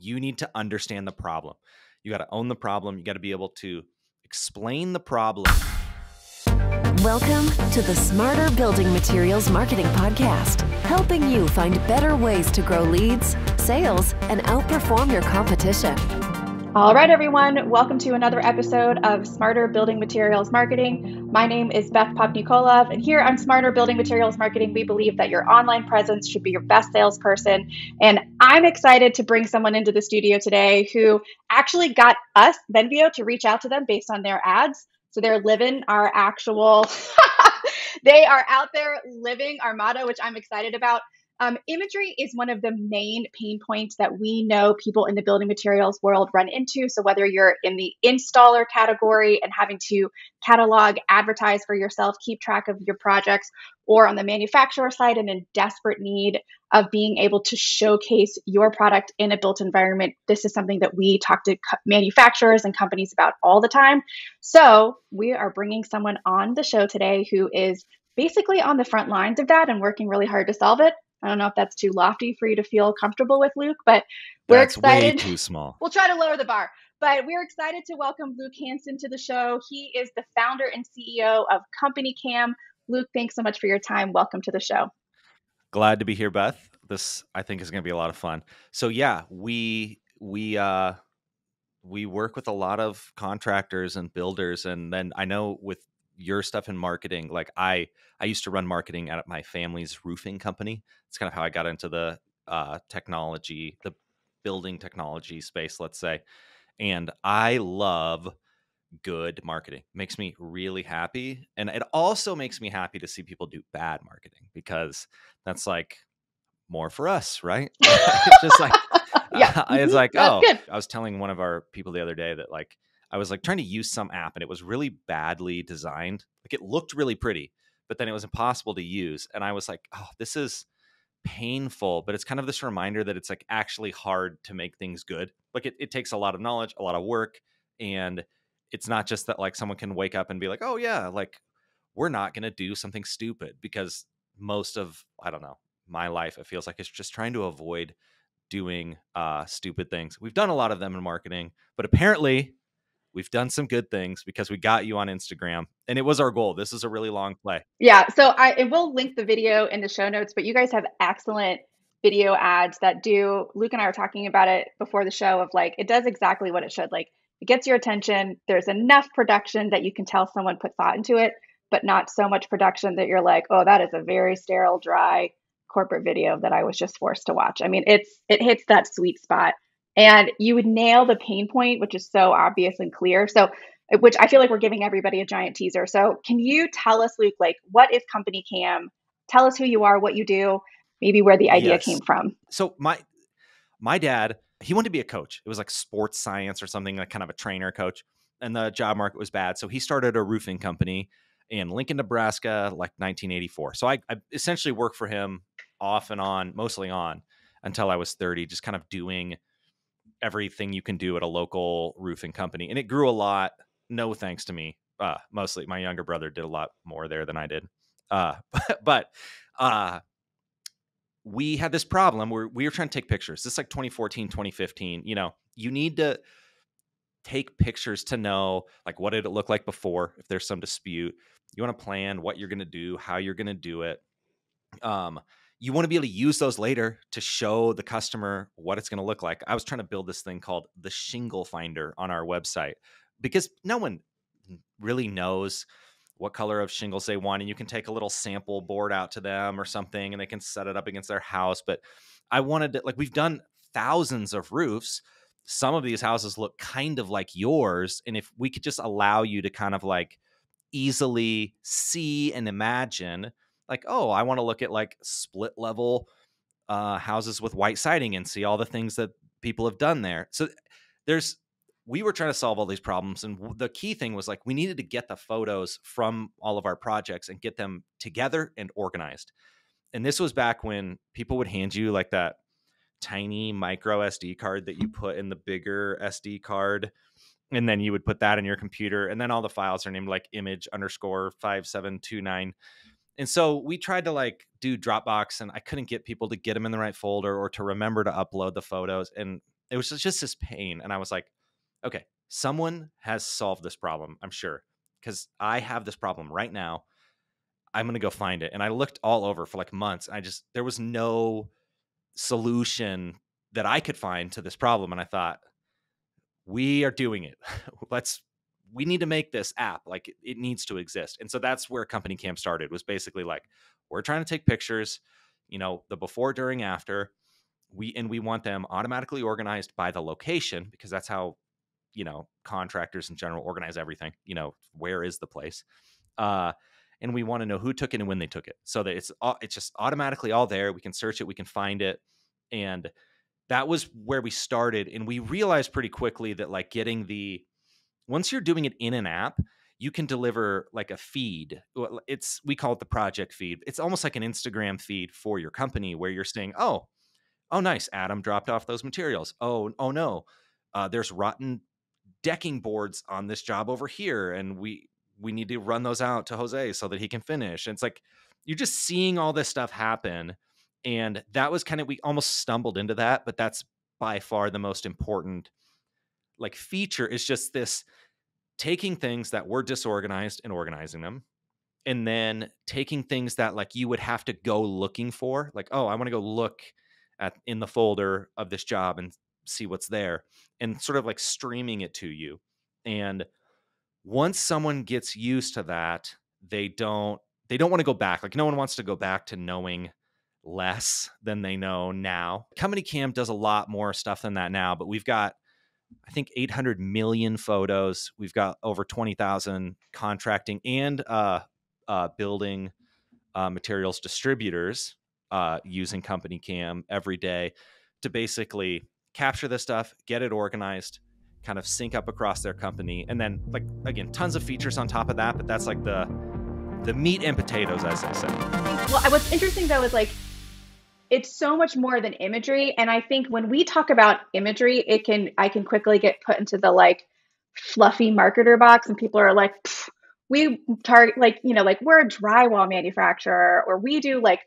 you need to understand the problem. You got to own the problem. You got to be able to explain the problem. Welcome to the Smarter Building Materials Marketing Podcast, helping you find better ways to grow leads, sales, and outperform your competition. All right, everyone, welcome to another episode of Smarter Building Materials Marketing. My name is Beth Popnikolov, and here on Smarter Building Materials Marketing, we believe that your online presence should be your best salesperson. And I'm excited to bring someone into the studio today who actually got us, Venveo, to reach out to them based on their ads. So they're living our actual, they are out there living our motto, which I'm excited about. Um, imagery is one of the main pain points that we know people in the building materials world run into. So, whether you're in the installer category and having to catalog, advertise for yourself, keep track of your projects, or on the manufacturer side and in desperate need of being able to showcase your product in a built environment, this is something that we talk to manufacturers and companies about all the time. So, we are bringing someone on the show today who is basically on the front lines of that and working really hard to solve it. I don't know if that's too lofty for you to feel comfortable with, Luke, but we're That's excited. way too small. We'll try to lower the bar. But we're excited to welcome Luke Hansen to the show. He is the founder and CEO of CompanyCam. Luke, thanks so much for your time. Welcome to the show. Glad to be here, Beth. This I think is going to be a lot of fun. So yeah, we we uh we work with a lot of contractors and builders and then I know with your stuff in marketing like i i used to run marketing at my family's roofing company it's kind of how i got into the uh, technology the building technology space let's say and i love good marketing It makes me really happy and it also makes me happy to see people do bad marketing because that's like more for us right it's just like yeah uh, it's like That's oh good. i was telling one of our people the other day that like I was like trying to use some app and it was really badly designed. Like it looked really pretty, but then it was impossible to use. And I was like, oh, this is painful, but it's kind of this reminder that it's like actually hard to make things good. Like it, it takes a lot of knowledge, a lot of work. And it's not just that like someone can wake up and be like, oh, yeah, like we're not going to do something stupid because most of, I don't know, my life, it feels like it's just trying to avoid doing uh, stupid things. We've done a lot of them in marketing, but apparently we've done some good things because we got you on Instagram and it was our goal. This is a really long play. Yeah. So I will link the video in the show notes, but you guys have excellent video ads that do Luke and I were talking about it before the show of like it does exactly what it should. Like it gets your attention. There's enough production that you can tell someone put thought into it, but not so much production that you're like, oh, that is a very sterile, dry corporate video that I was just forced to watch. I mean, it's it hits that sweet spot and you would nail the pain point, which is so obvious and clear. So, which I feel like we're giving everybody a giant teaser. So, can you tell us, Luke, like what is CompanyCam? Tell us who you are, what you do, maybe where the idea Yes. came from. So my my dad, he wanted to be a coach. It was like sports science or something, like kind of a trainer coach. And the job market was bad. So he started a roofing company in Lincoln, Nebraska, like 1984. So I, I essentially worked for him off and on, mostly on until I was 30, just kind of doing everything you can do at a local roofing company. And it grew a lot, no thanks to me. Uh, mostly my younger brother did a lot more there than I did. Uh, but uh, we had this problem where we were trying to take pictures. This is like 2014, 2015. You know, you need to take pictures to know like what did it look like before if there's some dispute. You want to plan what you're going to do, how you're going to do it. Um, you want to be able to use those later to show the customer what it's going to look like. I was trying to build this thing called the shingle finder on our website because no one really knows what color of shingles they want and you can take a little sample board out to them or something and they can set it up against their house but i wanted to like we've done thousands of roofs some of these houses look kind of like yours and if we could just allow you to kind of like easily see and imagine like oh i want to look at like split level uh, houses with white siding and see all the things that people have done there. So there's we were trying to solve all these problems and the key thing was like we needed to get the photos from all of our projects and get them together and organized. And this was back when people would hand you like that tiny micro sd card that you put in the bigger sd card and then you would put that in your computer and then all the files are named like image underscore 5729 and so we tried to like do dropbox and i couldn't get people to get them in the right folder or to remember to upload the photos and it was just this pain. And I was like, okay, someone has solved this problem, I'm sure, because I have this problem right now. I'm going to go find it. And I looked all over for like months. I just, there was no solution that I could find to this problem. And I thought, we are doing it. Let's, we need to make this app like it, needs to exist. And so that's where CompanyCam started was basically like, we're trying to take pictures, you know, the before, during, after. We, and we want them automatically organized by the location because that's how, you know, contractors in general organize everything. You know, where is the place? Uh, and we want to know who took it and when they took it so that it's it's just automatically all there we can search it we can find it and that was where we started and we realized pretty quickly that like getting the once you're doing it in an app you can deliver like a feed it's we call it the project feed it's almost like an instagram feed for your company where you're saying oh oh nice adam dropped off those materials oh oh no uh, there's rotten decking boards on this job over here and we we need to run those out to Jose so that he can finish. And it's like you're just seeing all this stuff happen. And that was kind of we almost stumbled into that, but that's by far the most important like feature is just this taking things that were disorganized and organizing them and then taking things that like you would have to go looking for like oh i want to go look at in the folder of this job and see what's there and sort of like streaming it to you and once someone gets used to that, they don't they don't want to go back. Like no one wants to go back to knowing less than they know now. CompanyCam does a lot more stuff than that now, but we've got I think 800 million photos. We've got over 20,000 contracting and uh, uh, building uh, materials distributors uh, using CompanyCam every day to basically capture this stuff, get it organized, kind of sync up across their company and then like again tons of features on top of that but that's like the the meat and potatoes as i said well I what's interesting though is like it's so much more than imagery and i think when we talk about imagery it can i can quickly get put into the like fluffy marketer box and people are like we target like you know like we're a drywall manufacturer or we do like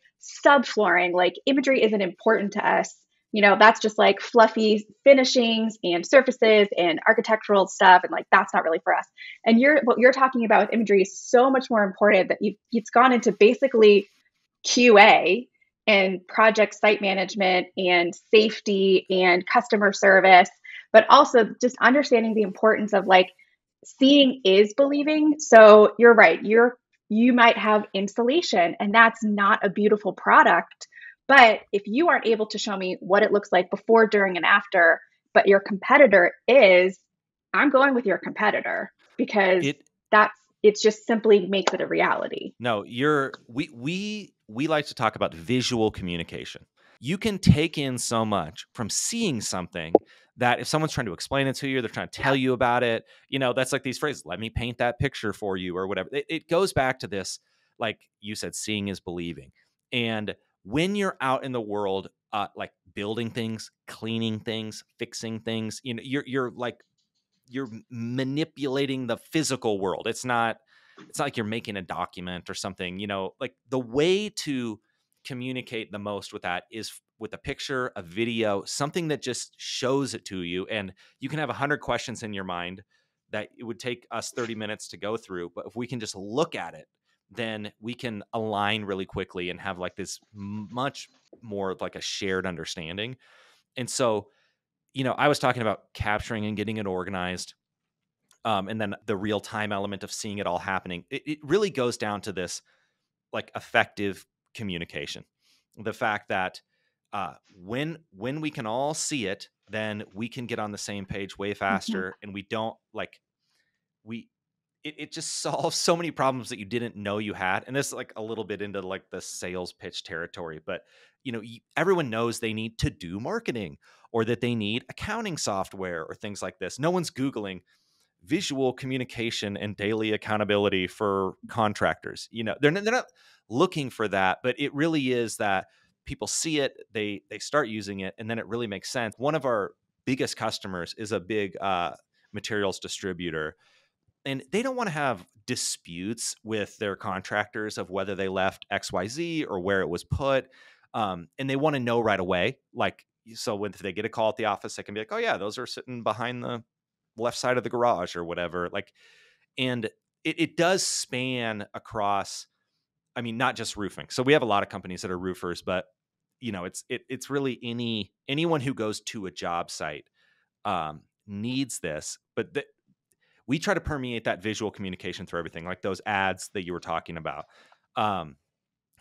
subflooring like imagery isn't important to us you know, that's just like fluffy finishings and surfaces and architectural stuff. And like, that's not really for us. And you're, what you're talking about with imagery is so much more important that you've, it's gone into basically QA and project site management and safety and customer service, but also just understanding the importance of like seeing is believing. So you're right. You're, you might have insulation and that's not a beautiful product but if you aren't able to show me what it looks like before, during, and after, but your competitor is, I'm going with your competitor because it, that's it just simply makes it a reality. No, you're we we we like to talk about visual communication. You can take in so much from seeing something that if someone's trying to explain it to you, they're trying to tell you about it, you know, that's like these phrases, let me paint that picture for you or whatever. It, it goes back to this, like you said, seeing is believing. And when you're out in the world, uh, like building things, cleaning things, fixing things, you know, you're you're like you're manipulating the physical world. It's not it's not like you're making a document or something. You know, like the way to communicate the most with that is with a picture, a video, something that just shows it to you, and you can have a hundred questions in your mind that it would take us 30 minutes to go through. But if we can just look at it then we can align really quickly and have like this much more like a shared understanding. And so, you know, I was talking about capturing and getting it organized. Um, and then the real time element of seeing it all happening. It, it really goes down to this like effective communication. The fact that uh, when when we can all see it, then we can get on the same page way mm-hmm. faster, mm-hmm. and we don't like we it, it just solves so many problems that you didn't know you had and this is like a little bit into like the sales pitch territory but you know everyone knows they need to do marketing or that they need accounting software or things like this no one's googling visual communication and daily accountability for contractors you know they're, they're not looking for that but it really is that people see it they they start using it and then it really makes sense. One of our biggest customers is a big uh, materials distributor and they don't want to have disputes with their contractors of whether they left xyz or where it was put um, and they want to know right away like so when they get a call at the office, they can be like, oh yeah, those are sitting behind the left side of the garage or whatever. Like, and it, it does span across. I mean, not just roofing. So we have a lot of companies that are roofers, but you know, it's it, it's really any anyone who goes to a job site um, needs this. But we try to permeate that visual communication through everything, like those ads that you were talking about. Um,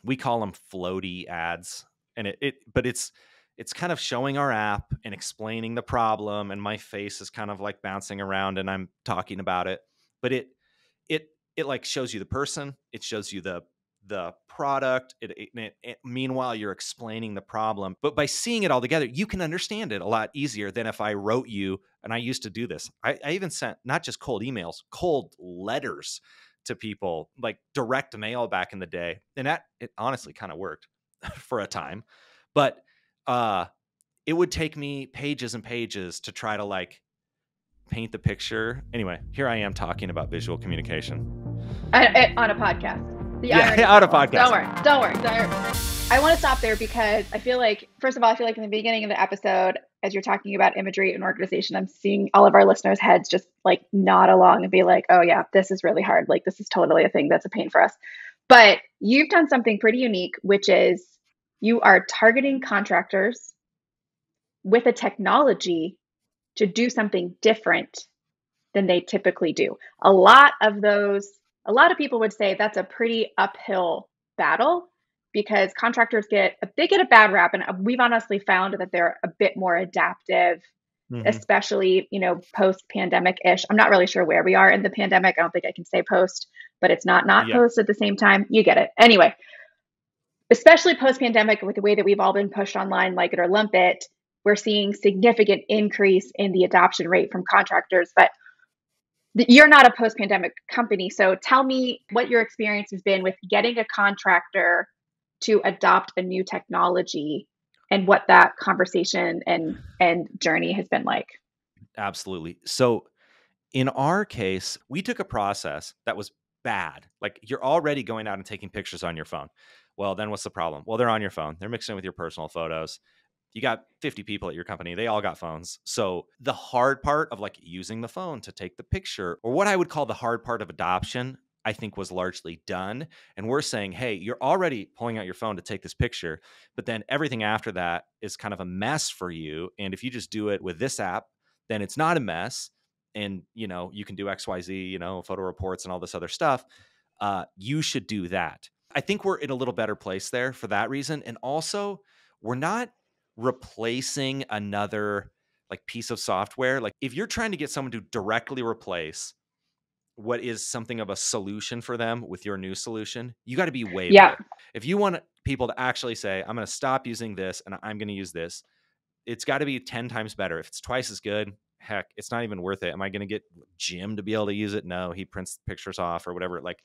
we call them floaty ads, and it, it but it's it's kind of showing our app and explaining the problem and my face is kind of like bouncing around and i'm talking about it. But it it it like shows you the person it shows you the the product it, it, it, meanwhile you're explaining the problem. But by seeing it all together you can understand it a lot easier than if i wrote you and i used to do this. I, I even sent not just cold emails cold letters to people like direct mail back in the day and that it honestly kind of worked for a time. But uh it would take me pages and pages to try to like paint the picture. Anyway here i am talking about visual communication. I, I, on a podcast. The yeah, on a podcast. Don't worry don't worry, don't worry. i want to stop there because i feel like first of all i feel like in the beginning of the episode as you're talking about imagery and organization i'm seeing all of our listeners heads just like nod along and be like oh yeah this is really hard. Like this is totally a thing that's a pain for us. But you've done something pretty unique which is you are targeting contractors with a technology to do something different than they typically do. A lot of those, a lot of people would say that's a pretty uphill battle because contractors get they get a bad rap and we've honestly found that they're a bit more adaptive mm-hmm. especially you know post pandemic ish i'm not really sure where we are in the pandemic i don't think i can say post but it's not not yeah. post at the same time you get it anyway especially post pandemic with the way that we've all been pushed online, like it or lump it, we're seeing significant increase in the adoption rate from contractors. But you're not a post pandemic company. So tell me what your experience has been with getting a contractor to adopt a new technology and what that conversation and and journey has been like. Absolutely. So in our case, we took a process that was bad. Like you're already going out and taking pictures on your phone. Well, then what's the problem? Well, they're on your phone. They're mixing with your personal photos. You got 50 people at your company. They all got phones. So the hard part of like using the phone to take the picture, or what I would call the hard part of adoption, I think was largely done. And we're saying, hey, you're already pulling out your phone to take this picture, but then everything after that is kind of a mess for you. And if you just do it with this app, then it's not a mess. And you know, you can do XYZ, you know, photo reports and all this other stuff. Uh, you should do that. I think we're in a little better place there for that reason. And also, we're not replacing another like piece of software. Like if you're trying to get someone to directly replace what is something of a solution for them with your new solution, you got to be way yeah. better. If you want people to actually say, I'm going to stop using this and I'm going to use this, it's got to be 10 times better. If it's twice as good, heck, it's not even worth it. Am I going to get Jim to be able to use it? No, he prints pictures off or whatever. Like,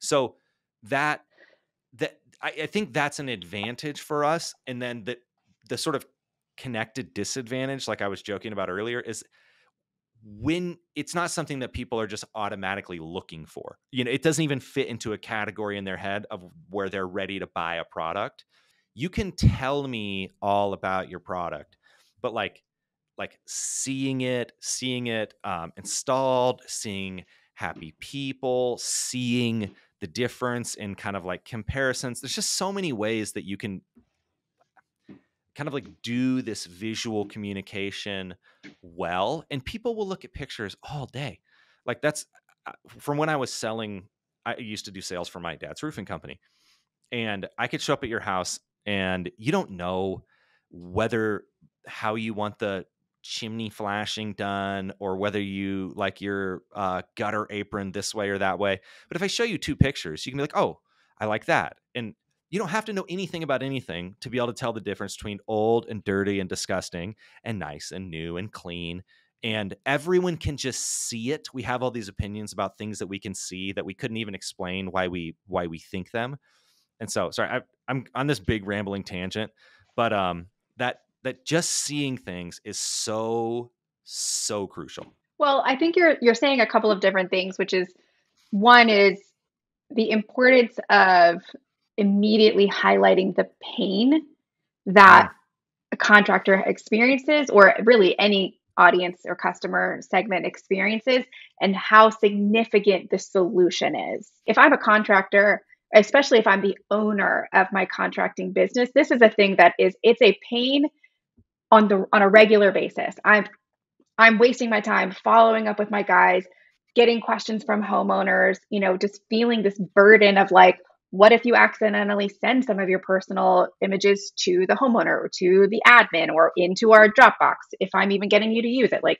so that that I, I think that's an advantage for us. And then the the sort of connected disadvantage, like I was joking about earlier, is when it's not something that people are just automatically looking for. You know, it doesn't even fit into a category in their head of where they're ready to buy a product. You can tell me all about your product, but like like seeing it, seeing it um, installed, seeing happy people, seeing the difference in kind of like comparisons. There's just so many ways that you can kind of like do this visual communication well and people will look at pictures all day like that's uh, from when i was selling i used to do sales for my dad's roofing company and i could show up at your house and you don't know whether how you want the chimney flashing done or whether you like your uh, gutter apron this way or that way. But if I show you two pictures, you can be like, oh, I like that. And you don't have to know anything about anything to be able to tell the difference between old and dirty and disgusting and nice and new and clean. And everyone can just see it. We have all these opinions about things that we can see that we couldn't even explain why we why we think them. And so, sorry, I, I'm on this big rambling tangent, but um, that that just seeing things is so so crucial. Well, I think you're you're saying a couple of different things, which is one is the importance of immediately highlighting the pain that a contractor experiences or really any audience or customer segment experiences and how significant the solution is. If I'm a contractor, especially if I'm the owner of my contracting business, this is a thing that is it's a pain on the on a regular basis. I'm I'm wasting my time following up with my guys, getting questions from homeowners, you know, just feeling this burden of like what if you accidentally send some of your personal images to the homeowner or to the admin or into our Dropbox if I'm even getting you to use it? Like,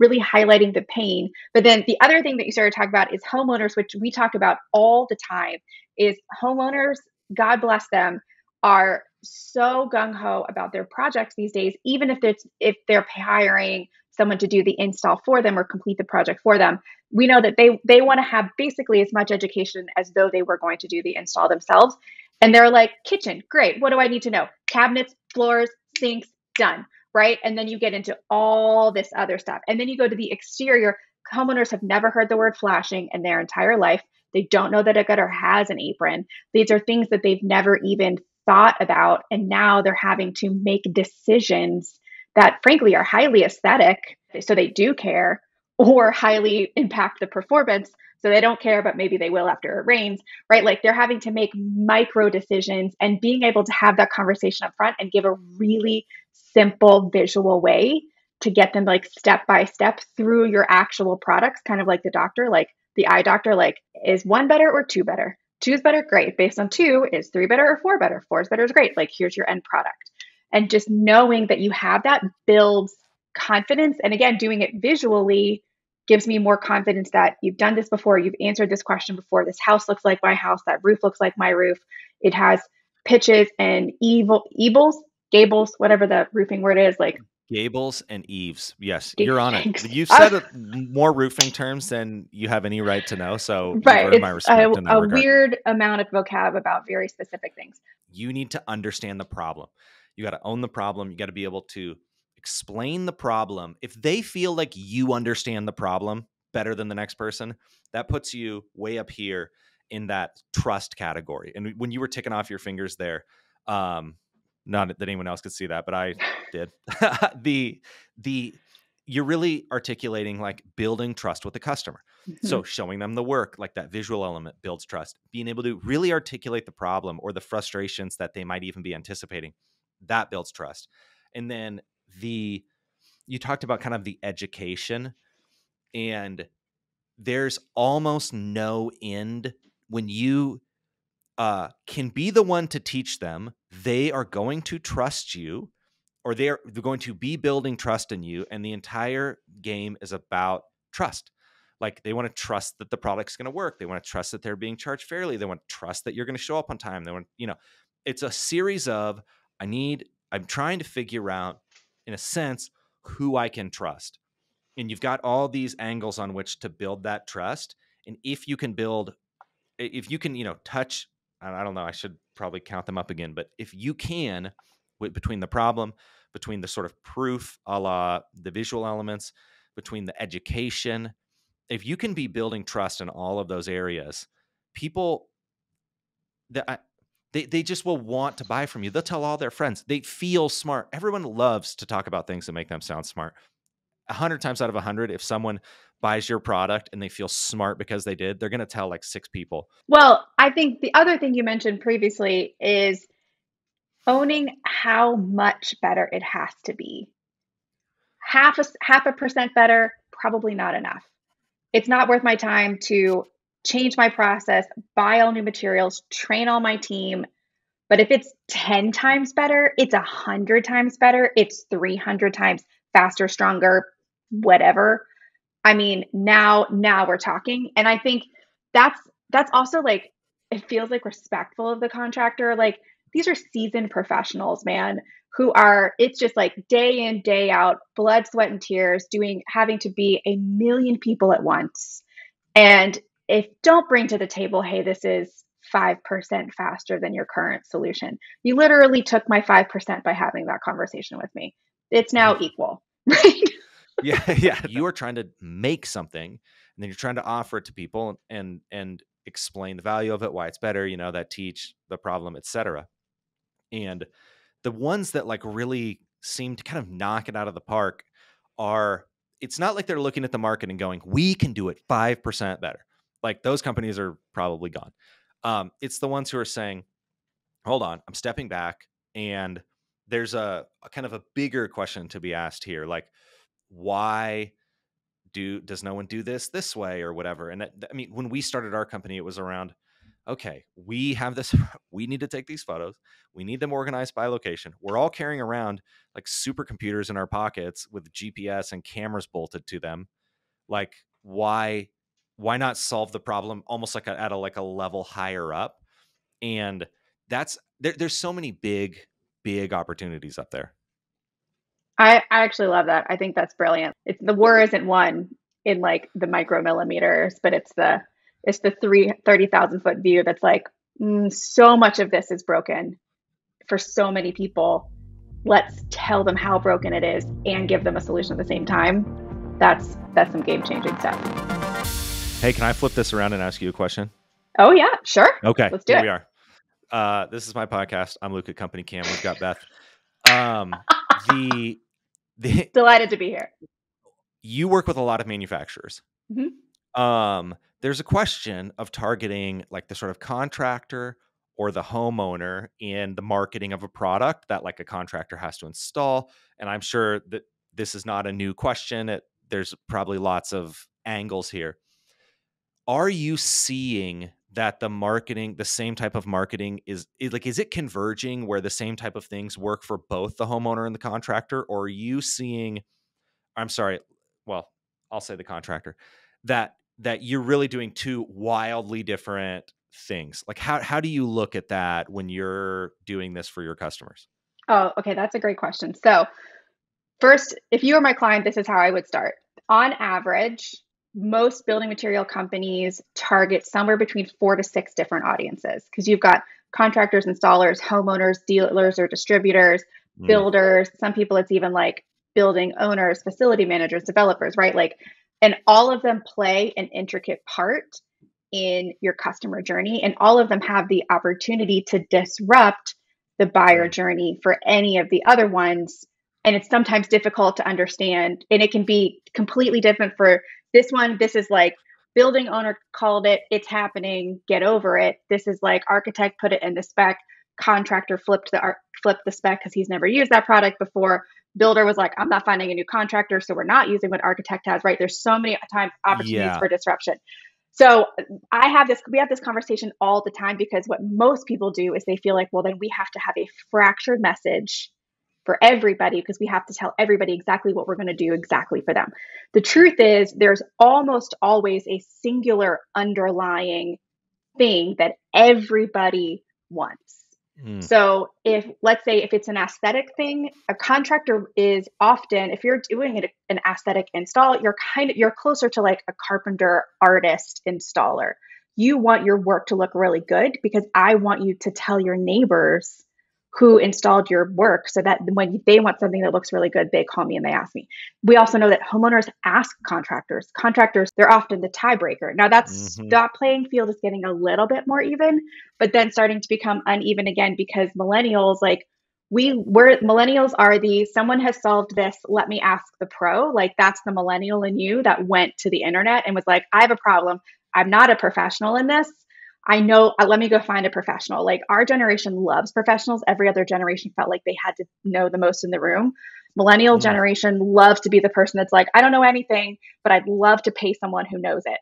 really highlighting the pain. But then the other thing that you started to talk about is homeowners, which we talk about all the time, is homeowners, God bless them, are so gung ho about their projects these days, even if it's if they're hiring someone to do the install for them or complete the project for them we know that they they want to have basically as much education as though they were going to do the install themselves. And they're like kitchen great what do i need to know? Cabinets floors sinks done right? And then you get into all this other stuff. And then you go to the exterior homeowners have never heard the word flashing in their entire life. They don't know that a gutter has an apron. These are things that they've never even thought about and now they're having to make decisions that frankly are highly aesthetic so they do care or highly impact the performance so they don't care but maybe they will after it rains right? Like they're having to make micro decisions and being able to have that conversation up front and give a really simple visual way to get them like step by step through your actual products kind of like the doctor like the eye doctor like is one better or two better two is better great. Based on two is three better or four better. Four is better is great. Like here's your end product. And just knowing that you have that builds confidence. And again doing it visually gives me more confidence that you've done this before, you've answered this question before. This house looks like my house, that roof looks like my roof. It has pitches and evil evils, gables, whatever the roofing word is, like gables and eaves. Yes, you're on it. You've said more roofing terms than you have any right to know. So right, it's a, a weird amount of vocab about very specific things. You need to understand the problem. You got to own the problem. You got to be able to explain the problem. If they feel like you understand the problem better than the next person, that puts you way up here in that trust category. And when you were ticking off your fingers there, um, not that anyone else could see that, but I did. the the you're really articulating like building trust with the customer. Mm-hmm. So showing them the work, like that visual element builds trust. Being able to really articulate the problem or the frustrations that they might even be anticipating, that builds trust. And then the you talked about kind of the education and there's almost no end when you uh, can be the one to teach them they are going to trust you or they're, going to be building trust in you and the entire game is about trust like they want to trust that the product's going to work they want to trust that they're being charged fairly they want to trust that you're going to show up on time they want you know it's a series of i need i'm trying to figure out in a sense, who I can trust. And you've got all these angles on which to build that trust. And if you can build, if you can, you know, touch, I don't know, I should probably count them up again, but if you can, between the problem, between the sort of proof a la the visual elements, between the education, if you can be building trust in all of those areas, people that they, they just will want to buy from you. They'll tell all their friends. They feel smart. Everyone loves to talk about things that make them sound smart. A hundred times out of a hundred, if someone buys your product and they feel smart because they did, they're going to tell like six people. Well, I think the other thing you mentioned previously is owning how much better it has to be. Half a half a percent better, probably not enough. It's not worth my time to change my process, buy all new materials, train all my team. But if it's 10 times better, it's 100 times better, it's 300 times faster, stronger, whatever. I mean, now now we're talking and I think that's that's also like it feels like respectful of the contractor like these are seasoned professionals, man, who are it's just like day in day out, blood, sweat and tears doing having to be a million people at once. And if don't bring to the table, hey, this is 5% faster than your current solution. You literally took my 5% by having that conversation with me. It's now mm-hmm. equal, right? Yeah, yeah. You are trying to make something and then you're trying to offer it to people and and explain the value of it, why it's better, you know, that teach the problem, etc. And the ones that like really seem to kind of knock it out of the park are it's not like they're looking at the market and going, we can do it 5% better. Like those companies are probably gone. Um, it's the ones who are saying, hold on, I'm stepping back. And there's a, a kind of a bigger question to be asked here. Like, why do does no one do this this way or whatever? And i mean when we started our company it was around okay we have this we need to take these photos. We need them organized by location. We're all carrying around like supercomputers in our pockets with gps and cameras bolted to them. Like why why not solve the problem almost like a, at a like a level higher up? And that's there, there's so many big big opportunities up there I, I actually love that. I think that's brilliant. It's the war isn't won in like the micromillimeters, but it's the it's the three thirty thousand foot view that's like mm, so much of this is broken for so many people. Let's tell them how broken it is and give them a solution at the same time. That's that's some game changing stuff. Hey, can I flip this around and ask you a question? Oh yeah, sure. Okay, let's do here it. We are. Uh, this is my podcast. I'm Luke at CompanyCam. We've got Beth. Um, the the, Delighted to be here. You work with a lot of manufacturers. Mm-hmm. Um, there's a question of targeting like the sort of contractor or the homeowner in the marketing of a product that like a contractor has to install. And I'm sure that this is not a new question. It, there's probably lots of angles here. Are you seeing that the marketing, the same type of marketing is, is, like, is it converging where the same type of things work for both the homeowner and the contractor? Or are you seeing, I'm sorry, well, I'll say the contractor, that that you're really doing two wildly different things. Like how how do you look at that when you're doing this for your customers? Oh, okay, that's a great question. So, first, if you were my client, this is how I would start. On average, most building material companies target somewhere between four to six different audiences because you've got contractors, installers, homeowners, dealers or distributors, mm. builders. Some people, it's even like building owners, facility managers, developers, right? Like, and all of them play an intricate part in your customer journey, and all of them have the opportunity to disrupt the buyer journey for any of the other ones. And it's sometimes difficult to understand, and it can be completely different for this one, this is like building owner called it, it's happening, get over it. This is like architect put it in the spec, contractor flipped the art, flipped the spec because he's never used that product before. Builder was like, I'm not finding a new contractor, so we're not using what architect has, right? There's so many times opportunities yeah. for disruption. So I have this, we have this conversation all the time because what most people do is they feel like, well, then we have to have a fractured message for everybody because we have to tell everybody exactly what we're going to do exactly for them. The truth is, there's almost always a singular underlying thing that everybody wants. Mm. So, if let's say if it's an aesthetic thing, a contractor is often if you're doing an aesthetic install, you're kind of you're closer to like a carpenter artist installer. You want your work to look really good because I want you to tell your neighbors who installed your work so that when they want something that looks really good, they call me and they ask me. We also know that homeowners ask contractors. Contractors, they're often the tiebreaker. Now that's mm-hmm. that playing field is getting a little bit more even, but then starting to become uneven again because millennials like we we're millennials are the someone has solved this, let me ask the pro. Like that's the millennial in you that went to the internet and was like, I have a problem. I'm not a professional in this. I know, uh, let me go find a professional. Like our generation loves professionals. Every other generation felt like they had to know the most in the room. Millennial mm. generation loves to be the person that's like, I don't know anything, but I'd love to pay someone who knows it.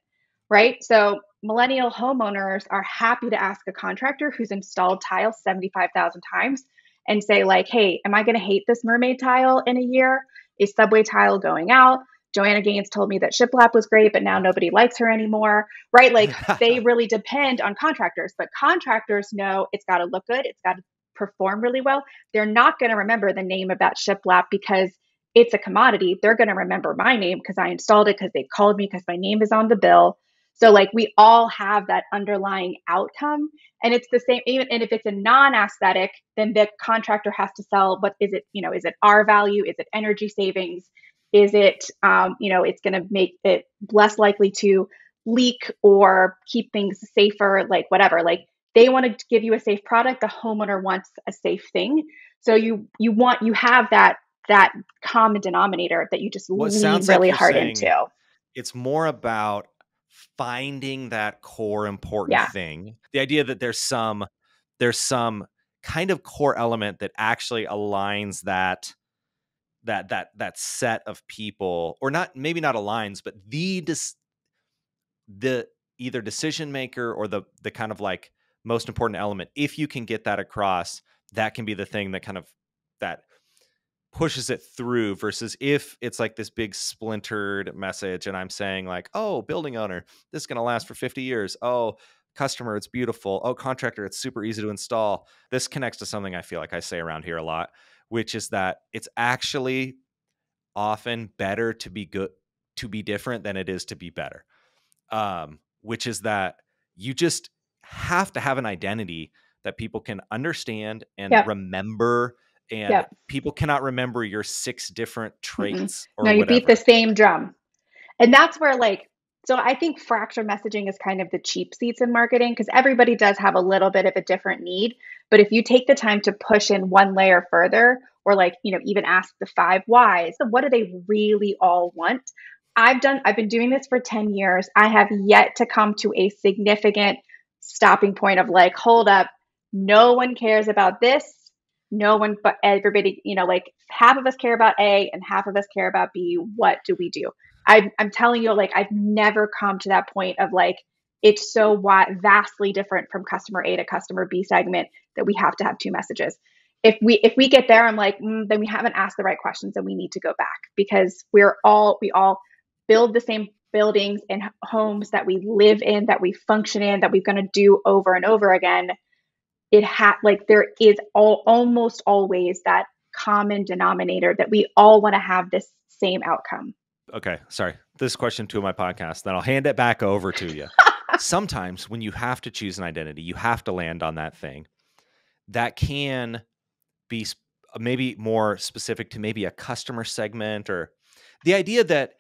Right. So millennial homeowners are happy to ask a contractor who's installed tile 75,000 times and say, like, hey, am I going to hate this mermaid tile in a year? Is subway tile going out? Joanna Gaines told me that shiplap was great, but now nobody likes her anymore, right? Like they really depend on contractors, but contractors know it's got to look good, it's got to perform really well. They're not going to remember the name of that shiplap because it's a commodity. They're going to remember my name because I installed it because they called me because my name is on the bill. So like we all have that underlying outcome and it's the same even and if it's a non-aesthetic then the contractor has to sell what is it you know is it R value is it energy savings is it, um, you know, it's going to make it less likely to leak or keep things safer, like whatever. Like they want to give you a safe product. The homeowner wants a safe thing. So you you want you have that that common denominator that you just What lean sounds like really you're hard into. it's more about finding that core important Yeah. thing the idea that there's some there's some kind of core element that actually aligns that that that that set of people or not maybe not aligns but the dis, the either decision maker or the the kind of like most important element if you can get that across that can be the thing that kind of that pushes it through versus if it's like this big splintered message and I'm saying like, "Oh, building owner, this is going to last for 50 years. Oh, customer, it's beautiful. Oh, contractor, it's super easy to install." This connects to something I feel like I say around here a lot, which is that it's actually often better to be good to be different than it is to be better. Um, which is that you just have to have an identity that people can understand and remember and people cannot remember your six different traits or No, you whatever. beat the same drum. And that's where like so I think fracture messaging is kind of the cheap seats in marketing because everybody does have a little bit of a different need. But if you take the time to push in one layer further, or like, you know, even ask the five whys, so what do they really all want? I've done I've been doing this for 10 years. I have yet to come to a significant stopping point of like, hold up, no one cares about this. No one but everybody, you know, like half of us care about A and half of us care about B. What do we do? I, I'm telling you, like, I've never come to that point of like, it's so vastly different from customer A to customer B segment that we have to have two messages. If we if we get there, I'm like, mm, then we haven't asked the right questions, and we need to go back because we're all we all build the same buildings and homes that we live in, that we function in, that we're going to do over and over again. It had like there is all almost always that common denominator that we all want to have this same outcome. Okay, sorry. This question to my podcast, then I'll hand it back over to you. Sometimes when you have to choose an identity, you have to land on that thing. That can be maybe more specific to maybe a customer segment or the idea that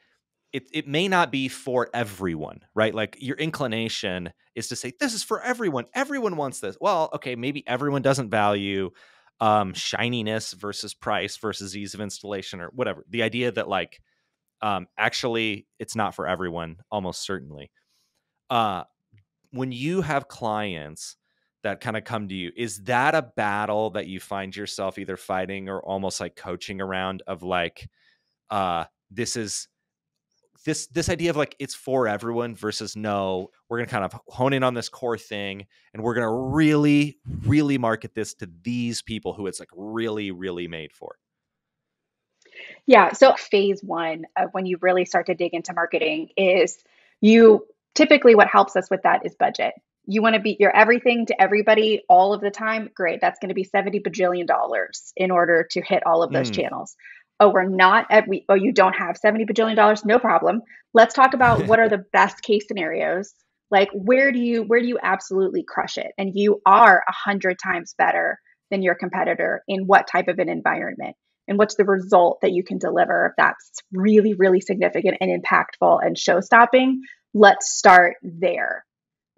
it, it may not be for everyone, right? Like your inclination is to say, this is for everyone. Everyone wants this. Well, okay, maybe everyone doesn't value um, shininess versus price versus ease of installation or whatever. The idea that like um, actually it's not for everyone, almost certainly. Uh, when you have clients that kind of come to you, is that a battle that you find yourself either fighting or almost like coaching around of like, uh, this is this this idea of like it's for everyone versus no we're gonna kind of hone in on this core thing and we're gonna really really market this to these people who it's like really really made for Yeah. So phase one of when you really start to dig into marketing is you typically what helps us with that is budget. You want to be your everything to everybody all of the time. Great. That's going to be 70 bajillion dollars in order to hit all of those Mm. channels. Oh, we're not at we oh, you don't have 70 bajillion dollars? No problem. Let's talk about what are the best case scenarios. Like where do you where do you absolutely crush it? And you are a hundred times better than your competitor in what type of an environment and what's the result that you can deliver that's really really significant and impactful and show stopping let's start there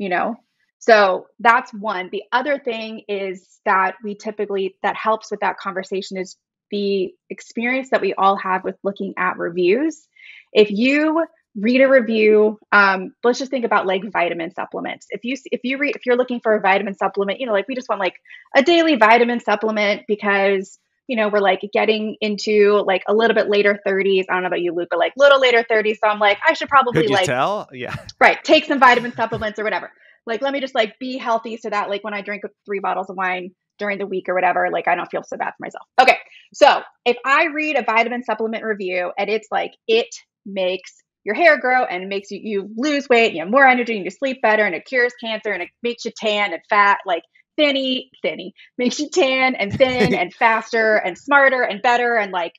you know? So that's one. The other thing is that we typically that helps with that conversation is the experience that we all have with looking at reviews. If you read a review um, let's just think about like vitamin supplements. If you if you read if you're looking for a vitamin supplement you know like we just want like a daily vitamin supplement because you know, we're like getting into like a little bit later 30s. I don't know about you, Luke, but like little later 30s. So I'm like, I should probably could you like, tell yeah right, take some vitamin supplements or whatever. Like, let me just like be healthy so that like when I drink three bottles of wine during the week or whatever, like I don't feel so bad for myself. Okay. So if I read a vitamin supplement review and it's like, it makes your hair grow and it makes you, you lose weight, you have more energy and you sleep better and it cures cancer and it makes you tan and fat, like thinny, thinny, makes you tan and thin and faster and smarter and better and like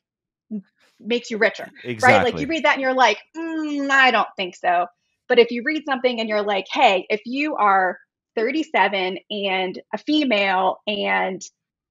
makes you richer, exactly right? Like you read that and you're like, mm, I don't think so. But if you read something and you're like, hey, if you are 37 and a female and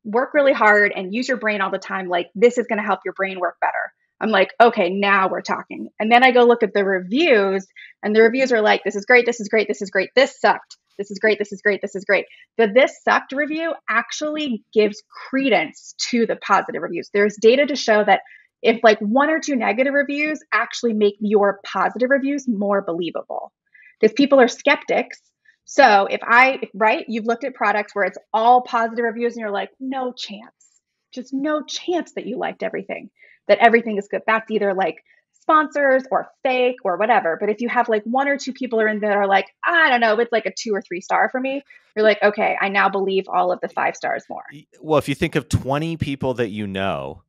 work really hard and use your brain all the time, like this is going to help your brain work better. I'm like, okay, now we're talking. And then I go look at the reviews, and the reviews are like, this is great, this is great, this is great, this sucked. This is great, this is great, this is great. The this sucked review actually gives credence to the positive reviews. There's data to show that if like one or two negative reviews actually make your positive reviews more believable because people are skeptics. So if I, right, you've looked at products where it's all positive reviews and you're like, no chance, just no chance that you liked everything, that everything is good. That's either like sponsors or fake or whatever. But if you have like one or two people are in that are like, I don't know, it's like a two or three star for me, you're like, okay, I now believe all of the five stars more. Well, if you think of 20 people that you know,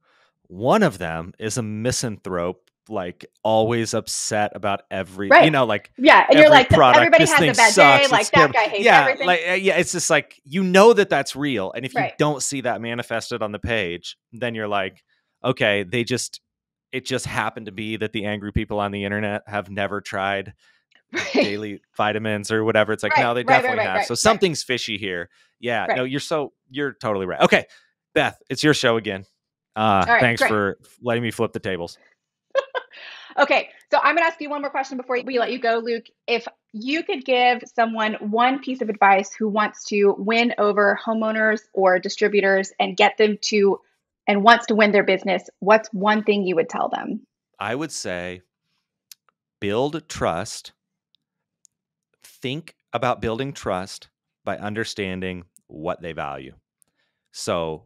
one of them is a misanthrope like always upset about every right. you know like yeah and you're like product, everybody has a bad sucks, day like that guy hates yeah, everything like uh, yeah it's just like you know that that's real and if right. you don't see that manifested on the page then you're like okay they just it just happened to be that the angry people on the internet have never tried right. daily vitamins or whatever. It's like no they definitely have. so something's fishy here. Yeah no you're so you're totally right. Okay beth it's your show again. Uh, right, thanks for letting me flip the tables. okay, so I'm going to ask you one more question before we let you go, Luke. If you could give someone one piece of advice who wants to win over homeowners or distributors and get them to and wants to win their business, what's one thing you would tell them? I would say build trust. Think about building trust by understanding what they value. So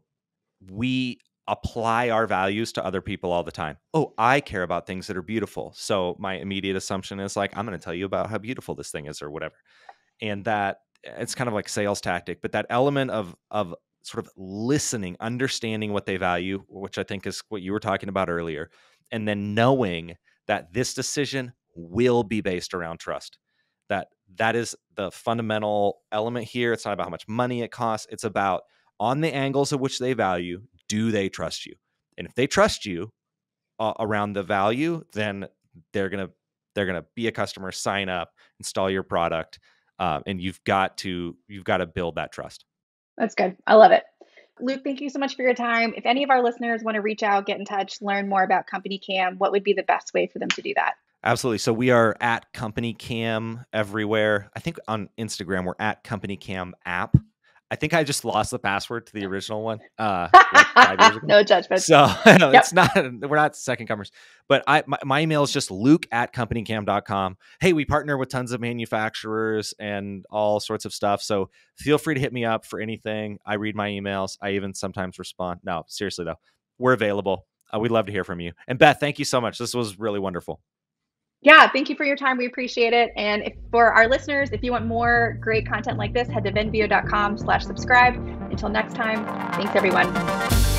we apply our values to other people all the time. Oh, I care about things that are beautiful. So my immediate assumption is like, I'm going to tell you about how beautiful this thing is or whatever. And that it's kind of like sales tactic, but that element of of sort of listening, understanding what they value, which I think is what you were talking about earlier, and then knowing that this decision will be based around trust. That that is the fundamental element here. It's not about how much money it costs. It's about on the angles of which they value, do they trust you? And if they trust you uh, around the value, then they're gonna they're gonna be a customer, sign up, install your product, uh, and you've got to you've got to build that trust. That's good. I love it. Luke, thank you so much for your time. If any of our listeners want to reach out, get in touch, learn more about CompanyCam, what would be the best way for them to do that? Absolutely. So we are at CompanyCam everywhere. I think on Instagram we're at CompanyCam app. I think I just lost the password to the original one. Uh, like no judgment. So no, yep. it's not. We're not second comers. But I my, my, email is just luke at companycam.com. Hey, we partner with tons of manufacturers and all sorts of stuff. So feel free to hit me up for anything. I read my emails. I even sometimes respond. No, seriously though, we're available. Uh, we'd love to hear from you. And Beth, thank you so much. This was really wonderful yeah, thank you for your time. We appreciate it. And if, for our listeners, if you want more great content like this, head to venveo.com slash subscribe. Until next time, thanks everyone.